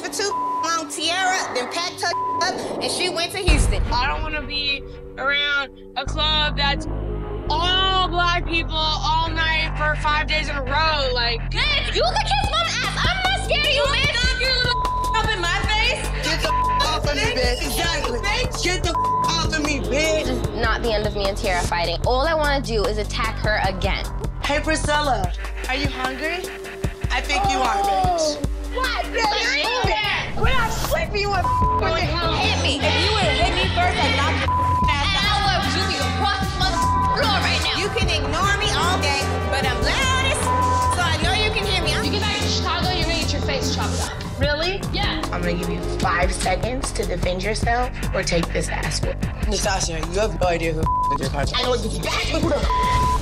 for too long. Tiara then packed her up and she went to Houston. I don't want to be around a club that's all black people all night for five days in a row. Like, bitch, you can kiss my ass. I'm not scared of you, bitch. Knock your little up in my face. Get the off of me, bitch. Exactly. Get the off of me, bitch. This is not the end of me and Tiara fighting. All I want to do is attack her again. Hey, Priscilla, are you hungry? I slip you and Hit me. If you would hit me first and knocked your ass And out. I want you to cross this mother floor right now. You can ignore me all day, but I'm loud as so I know you can hear me. I'm You get back to Chicago, you're gonna get your face chopped off. Really? Yeah. I'm gonna give you five seconds to defend yourself or take this ass whip. Natasha, you have no idea who your contact. I know you back.